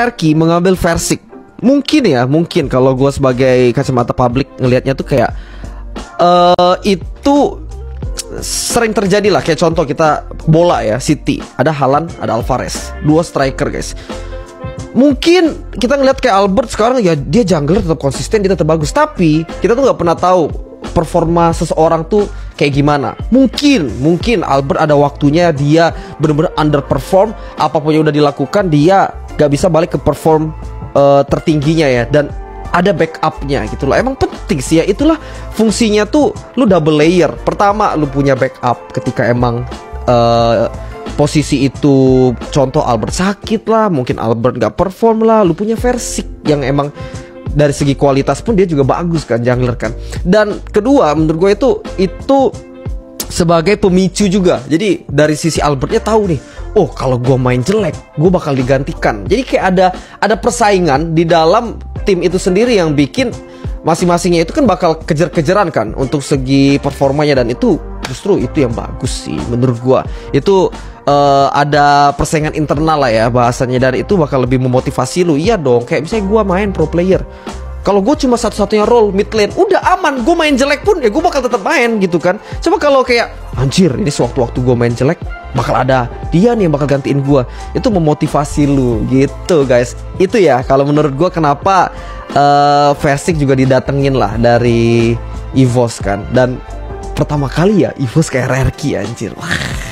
Erki mengambil Versik. Mungkin ya mungkin kalau gue sebagai kacamata publik ngelihatnya tuh kayak uh, itu sering terjadi lah. Kayak contoh kita bola ya City. Ada Halan ada Alvarez. Dua striker guys. Mungkin kita ngeliat kayak Albert sekarang ya dia jungler tetap konsisten dia tetap bagus. Tapi kita tuh nggak pernah tahu performa seseorang tuh kayak gimana. Mungkin mungkin Albert ada waktunya dia benar-benar underperform. Apa pun yang udah dilakukan dia gak bisa balik ke perform uh, tertingginya ya dan ada backupnya gitu loh. Emang penting sih ya itulah fungsinya tuh lu double layer. Pertama lu punya backup ketika emang uh, posisi itu contoh Albert sakit lah mungkin Albert nggak perform lah lu punya versi yang emang dari segi kualitas pun dia juga bagus kan jungler kan. Dan kedua menurut gue itu itu sebagai pemicu juga. Jadi dari sisi Albertnya tahu nih oh kalau gue main jelek gue bakal digantikan. Jadi kayak ada ada persaingan di dalam tim itu sendiri yang bikin masing-masingnya itu kan bakal kejar-kejaran kan untuk segi performanya. Dan itu justru itu yang bagus sih menurut gue itu uh, ada persaingan internal lah ya bahasanya. Dan itu bakal lebih memotivasi lu. Iya dong kayak misalnya gue main pro player kalau gue cuma satu-satunya role mid lane udah aman. Gue main jelek pun ya gue bakal tetap main gitu kan. Coba kalau kayak anjir ini sewaktu-waktu gue main jelek bakal ada dia nih yang bakal gantiin gue itu memotivasi lu gitu guys. Itu ya kalau menurut gue kenapa uh, Versik juga didatengin lah dari Evos kan. Dan pertama kali ya Evos kayak RRQ anjir. Wah